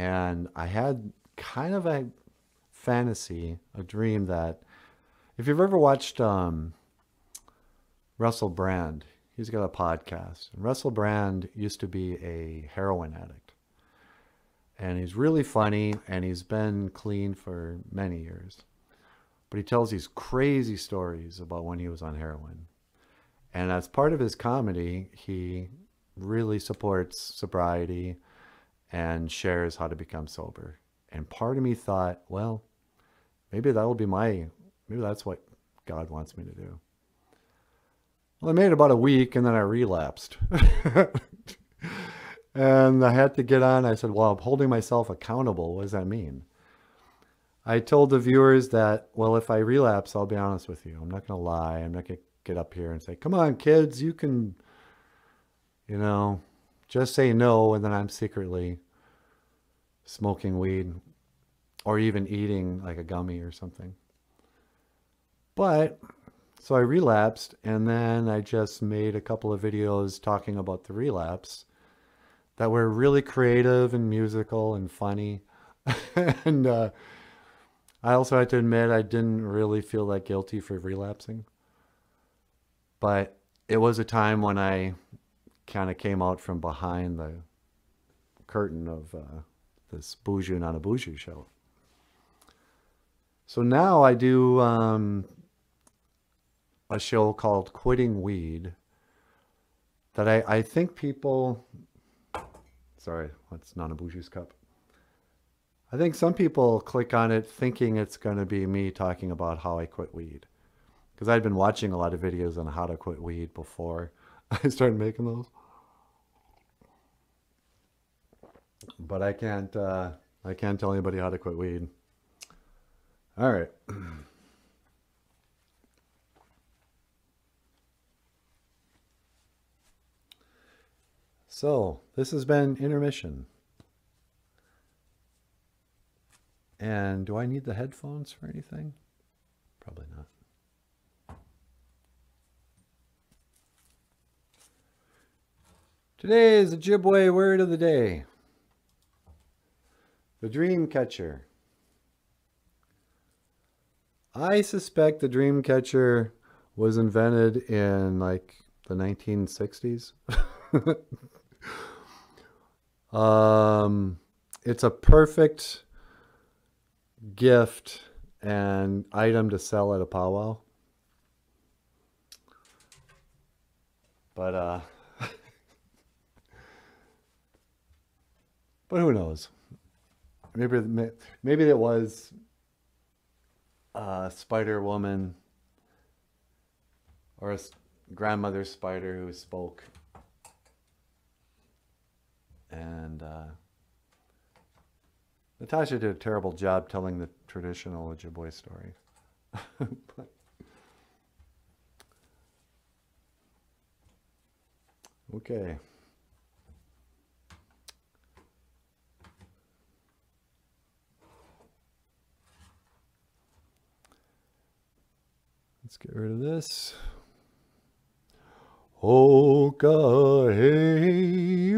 And I had kind of a fantasy, a dream that if you've ever watched um, Russell Brand, he's got a podcast. Russell Brand used to be a heroin addict. And he's really funny and he's been clean for many years. But he tells these crazy stories about when he was on heroin. And as part of his comedy, he really supports sobriety and shares how to become sober. And part of me thought, well, maybe that'll be my, maybe that's what God wants me to do. Well, I made about a week and then I relapsed. and I had to get on. I said, well, I'm holding myself accountable. What does that mean? I told the viewers that, well, if I relapse, I'll be honest with you. I'm not going to lie. I'm not going to get up here and say, come on, kids, you can, you know, just say no. And then I'm secretly smoking weed or even eating like a gummy or something. But so I relapsed and then I just made a couple of videos talking about the relapse that were really creative and musical and funny. and uh, I also had to admit I didn't really feel that guilty for relapsing. But it was a time when I kind of came out from behind the curtain of uh, this a Boozhoo show. So now I do um, a show called Quitting Weed that I, I think people, sorry, what's Nana Boozhoo's cup? I think some people click on it thinking it's going to be me talking about how I quit weed because I'd been watching a lot of videos on how to quit weed before I started making those. But I can't, uh, I can't tell anybody how to quit weed. All right. So this has been intermission. And do I need the headphones for anything? Probably not. Today is Ojibwe word of the day. The dream catcher. I suspect the dream catcher was invented in like the 1960s. um, it's a perfect gift and item to sell at a powwow. But uh But who knows? Maybe maybe it was a Spider Woman or a grandmother spider who spoke, and uh, Natasha did a terrible job telling the traditional Ojibwe story. but, okay. Let's get rid of this. Hoka hey.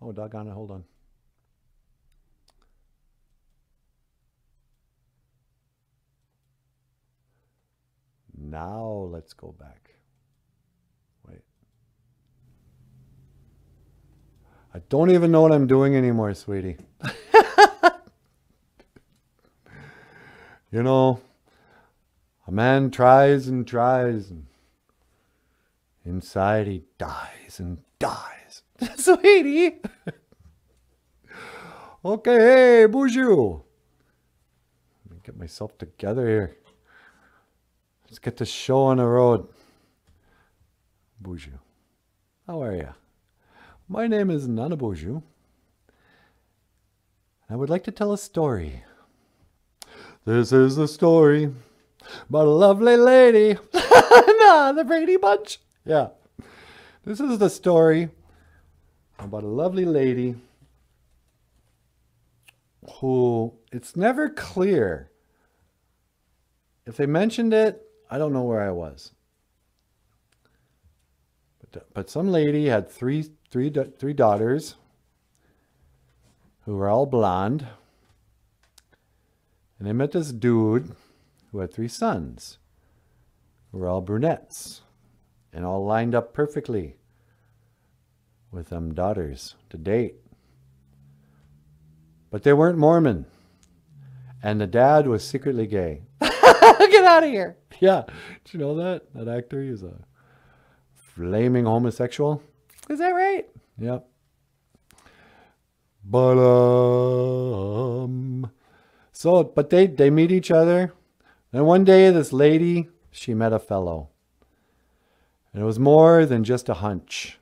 Oh, doggone it, hold on. Now let's go back. Wait. I don't even know what I'm doing anymore, sweetie. You know, a man tries and tries and inside he dies and dies. Sweetie. okay, hey. Let me get myself together here. Let's get the show on the road. Boozhoo. How are you? My name is Nana Boozhoo. I would like to tell a story. This is the story about a lovely lady. nah, the Brady Bunch. Yeah. This is the story about a lovely lady who it's never clear. If they mentioned it, I don't know where I was. But, uh, but some lady had three, three, three daughters, who were all blonde. And they met this dude who had three sons who were all brunettes and all lined up perfectly with them daughters to date. But they weren't Mormon. And the dad was secretly gay. Get out of here. Yeah. Did you know that? That actor, he was a flaming homosexual. Is that right? Yep. But um so but they they meet each other. And one day this lady, she met a fellow. And it was more than just a hunch.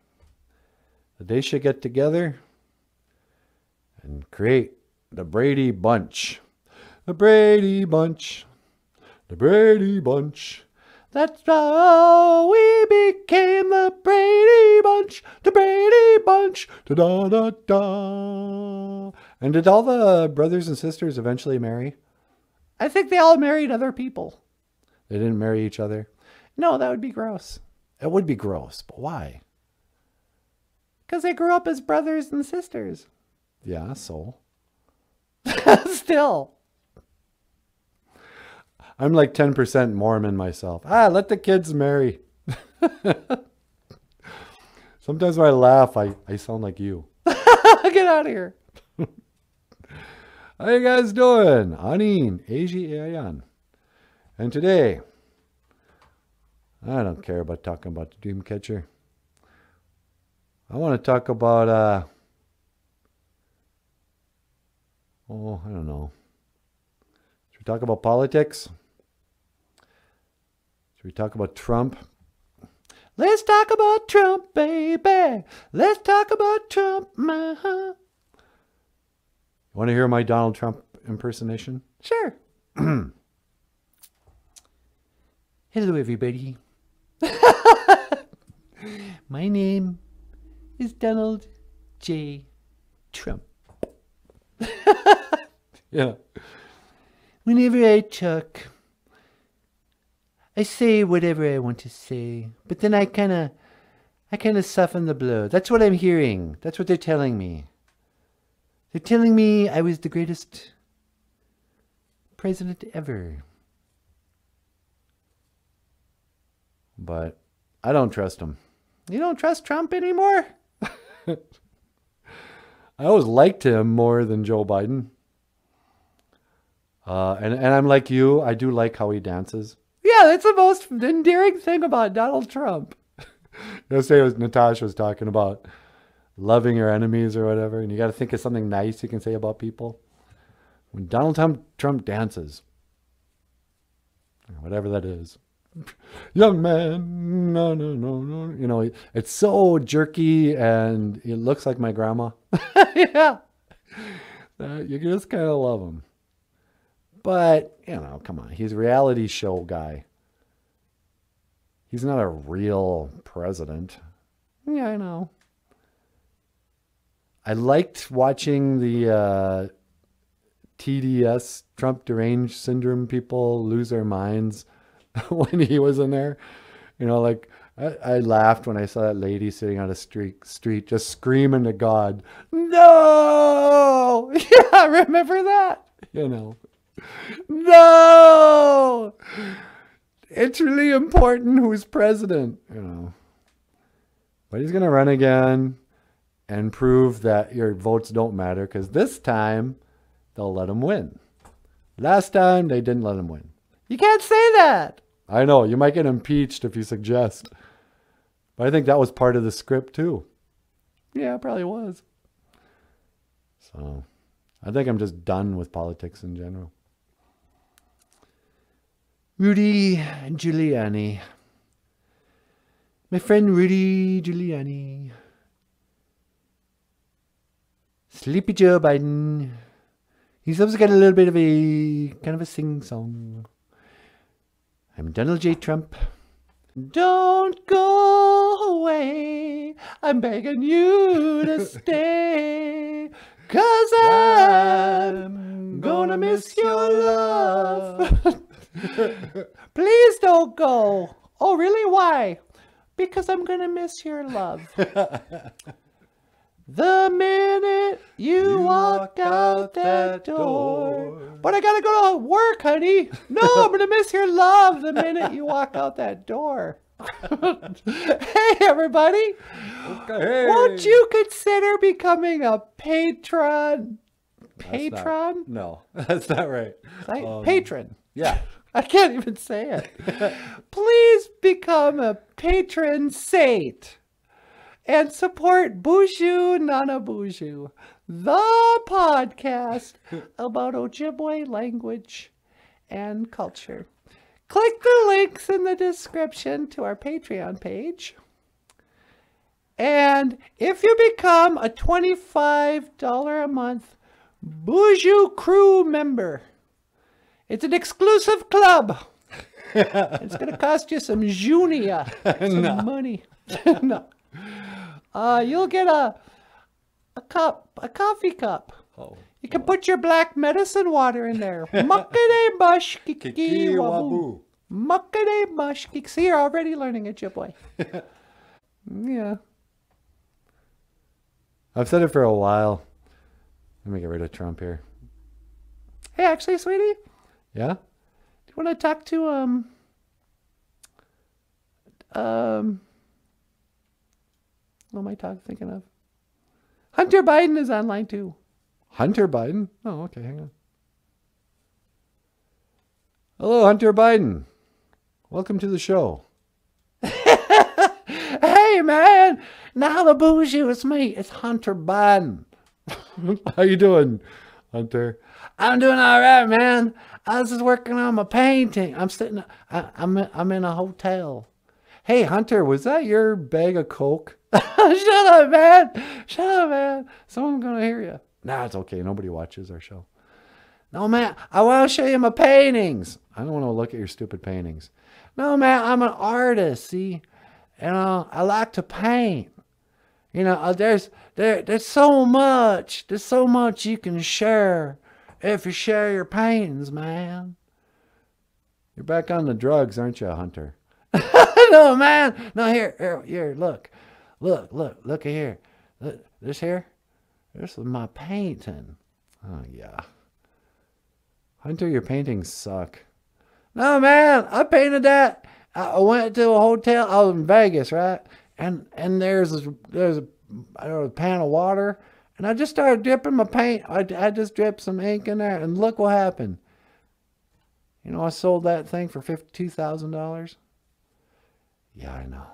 That they should get together and create the Brady Bunch. The Brady Bunch. The Brady Bunch. That's how we became the Brady Bunch. The Brady Bunch. Da da da da. And did all the brothers and sisters eventually marry? I think they all married other people. They didn't marry each other. No, that would be gross. It would be gross, but why? Because they grew up as brothers and sisters. Yeah, so. Still. I'm like 10% Mormon myself. Ah, let the kids marry. Sometimes when I laugh, I, I sound like you. Get out of here. How you guys doing? Anin, Aji Ayan. And today, I don't care about talking about the dream catcher. I want to talk about, uh, oh, I don't know. Should we talk about politics? Should we talk about Trump? Let's talk about Trump, baby. Let's talk about Trump, man. Want to hear my Donald Trump impersonation? Sure. Hello, everybody. my name is Donald J. Trump. yeah. Whenever I talk, I say whatever I want to say, but then I kind of, I kind of soften the blow. That's what I'm hearing. That's what they're telling me. They're telling me I was the greatest president ever. But I don't trust him. You don't trust Trump anymore? I always liked him more than Joe Biden. Uh, and, and I'm like you, I do like how he dances. Yeah, that's the most endearing thing about Donald Trump. Yesterday was Natasha was talking about loving your enemies or whatever, and you got to think of something nice you can say about people. When Donald Trump, Trump dances, whatever that is, young man, no, no, no, no, you know, it's so jerky and it looks like my grandma. yeah, uh, you just kind of love him. But, you know, come on. He's a reality show guy. He's not a real president. Yeah, I know. I liked watching the uh, TDS, Trump deranged syndrome people lose their minds when he was in there. You know, like I, I, laughed when I saw that lady sitting on a street, street just screaming to God, No! Yeah, remember that? You know. No! It's really important who's president, you know. But he's going to run again and prove that your votes don't matter because this time they'll let him win. Last time they didn't let him win. You can't say that. I know. You might get impeached if you suggest. But I think that was part of the script too. Yeah, probably was. So I think I'm just done with politics in general. Rudy Giuliani. My friend Rudy Giuliani. Sleepy Joe Biden. He's also got a little bit of a kind of a sing song. I'm Donald J. Trump. Don't go away. I'm begging you to stay. Cause I'm gonna miss your love. Please don't go. Oh, really? Why? Because I'm to miss your love. the minute you, you out that door. But I gotta go to work, honey. No, I'm gonna miss your love the minute you walk out that door. hey, everybody. Hey. Won't you consider becoming a patron? That's not- Patron? No, that's not right. Right? Um, patron. Yeah. I can't even say it. Please become a patron saint and support Boozhoo Nana Boozhoo, the podcast about Ojibwe language and culture. Click the links in the description to our Patreon page. And if you become a $25 a month Boozhoo Crew member, it's an exclusive club. it's going to cost you some junia, some money. no. Uh, you'll get a a cup, a coffee cup. Oh. You can put your black medicine water in there. Muckety mush wabu. Muckety mush kiki. See, you're already learning Ojibwe. yeah. I've said it for a while. Let me get rid of Trump here. Hey, actually, sweetie, Yeah? do you want to talk to um um what am I talking thinking of? Hunter Biden is online too. Hunter Biden? Oh, okay, hang on. Hello, Hunter Biden. Welcome to the show. Hey man, now the bougie it's me. It's Hunter Biden. How you doing, Hunter? I'm doing all right, man. I was just working on my painting. I'm sitting. I, I'm I'm in a hotel. Hey, Hunter, was that your bag of Coke? Shut up, man. Shut up, man. Someone's gonna hear you. Nah, it's okay. Nobody watches our show. No, man. I want to show you my paintings. I don't want to look at your stupid paintings. No, man. I'm an artist. See, you know, I like to paint. You know, uh, there's there there's so much. There's so much you can share if you share your paintings, man. You're back on the drugs, aren't you, Hunter? no, man. No, here, here, here. Look, look, look, look here. Look, this here. This is my painting. Oh, yeah. Hunter, your paintings suck. No, man. I painted that. I went to a hotel. I was in Vegas, right? And and there's there's a, know, a pan of water, and I just started dipping my paint. I, I just dripped some ink in there, and look what happened. You know, I sold that thing for fifty-two thousand dollars. Yeah, I know.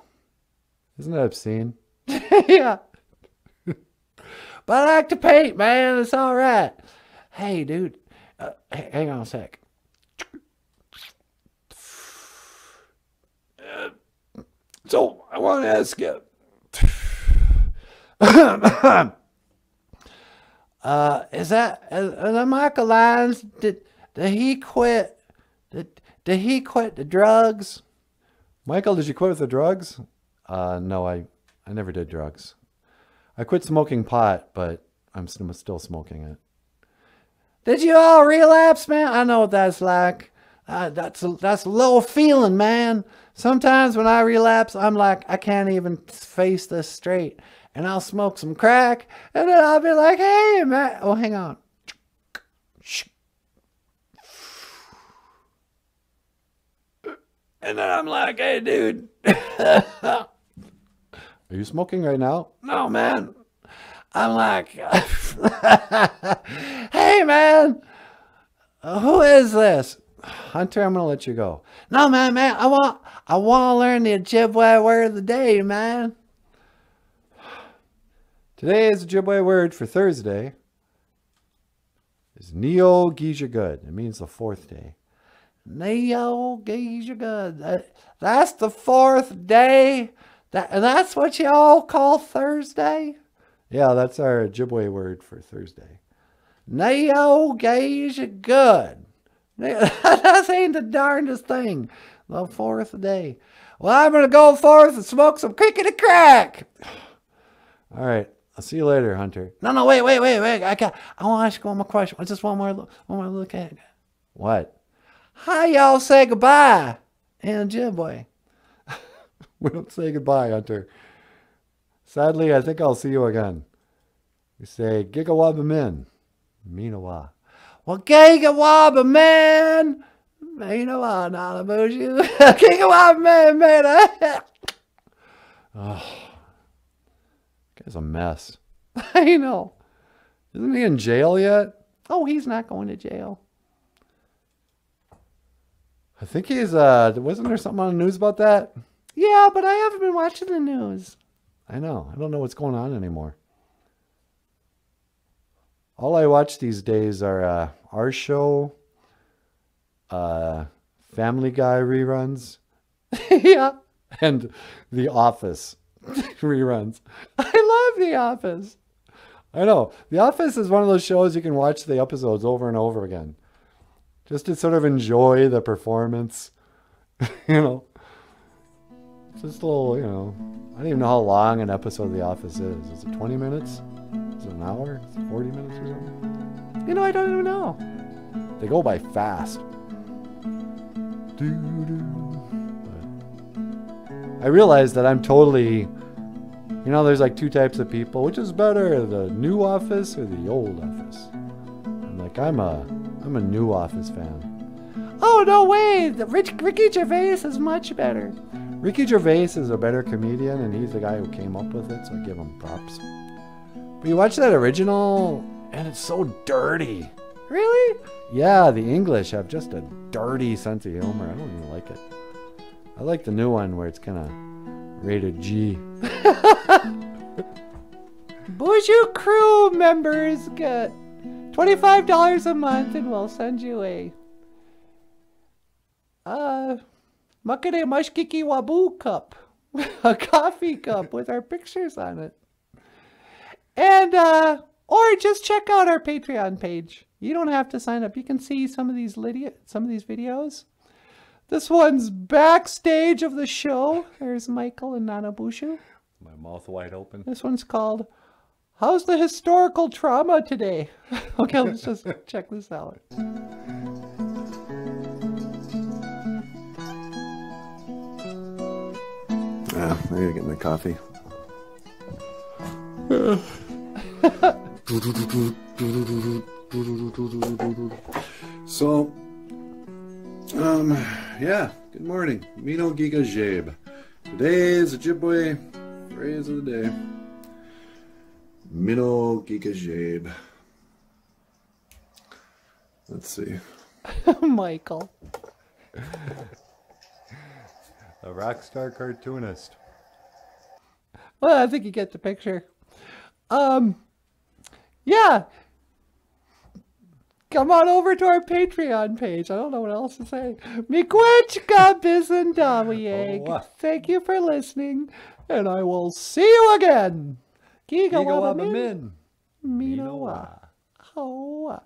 Isn't that obscene? yeah. but I like to paint, man. It's all right. Hey, dude. Uh, hang on a sec. Uh, So I want to ask you. uh, is that is, is that Michael Lyons? Did did he quit? Did did he quit the drugs? Michael, did you quit with the drugs? Uh, no, I, I never did drugs. I quit smoking pot, but I'm still smoking it. Did you all relapse, man? I know what that's like. Uh, that's a, that's a low feeling, man. Sometimes when I relapse, I'm like, I can't even face this straight. And I'll smoke some crack, and then I'll be like, hey, man. Oh, hang on. And then I'm like, hey, dude. Are you smoking right now? No, man. I'm like, hey, man, who is this? Hunter, I'm gonna let you go. No, man, man, I want, I want to learn the Ojibwe word of the day, man. Today is the Ojibwe word for Thursday. Is Niiyogiizhigad. It means the fourth day. Niiyogiizhigad. That, that's the fourth day. That, and that's what y'all call Thursday? Yeah, that's our Ojibwe word for Thursday. Niiyogiizhigad. that ain't the darndest thing. The fourth day. Well, I'm going to go forth and smoke some crickety crack. All right. I'll see you later, Hunter. No, no, wait, wait, wait, wait. I got. I want to ask you one more question. Just one more, one more look at it. What? How y'all say goodbye in Ojibwe? We don't say goodbye, Hunter. Sadly, I think I'll see you again. We say Gigawabamin. Minawa. Well, Gigawaba, man! Minawa. Gigawaba, man, man! oh. Guy's a mess. I know. Isn't he in jail yet? Oh, he's not going to jail. I think he's, uh, wasn't there something on the news about that? Yeah, but I haven't been watching the news. I know. I don't know what's going on anymore. All I watch these days are uh, our show, uh, Family Guy reruns, yeah, and The Office reruns. I love The Office. I know. The Office is one of those shows you can watch the episodes over and over again. Just to sort of enjoy the performance. you know. Just a little, you know. I don't even know how long an episode of The Office is. Is it 20 minutes? Is it an hour? Is it 40 minutes or something? You know, I don't even know. They go by fast. I realize that I'm totally, you know, there's like two types of people. Which is better, the new Office or the old Office? I'm like, I'm a, I'm a new Office fan. Oh no way! The Rich, Ricky Gervais is much better. Ricky Gervais is a better comedian, and he's the guy who came up with it, so I give him props. But you watch that original, and it's so dirty. Really? Yeah, the English have just a dirty sense of humor. I don't even like it. I like the new one where it's kind of rated G. Boozhoo crew members get $25 a month and we'll send you a uh Makare Mashkiki Wabu cup. a coffee cup with our pictures on it. And uh or just check out our Patreon page. You don't have to sign up. You can see some of these Lydia some of these videos. This one's backstage of the show. There's Michael and Nanaboozhoo. My mouth wide open. This one's called How's the historical trauma today? okay, let's just check this out. Yeah, I gotta get my coffee. so, um, yeah, good morning. Mino gigizheb. Today is Ojibwe phrase of the day. Mino gigizheb. Let's see. Michael. A rock star cartoonist. Well, I think you get the picture. Um, yeah. Come on over to our Patreon page. I don't know what else to say. Miigwech Bizendawieg. Oh, Thank you for listening, and I will see you again. 你给我挖个门，你给我挖，好啊！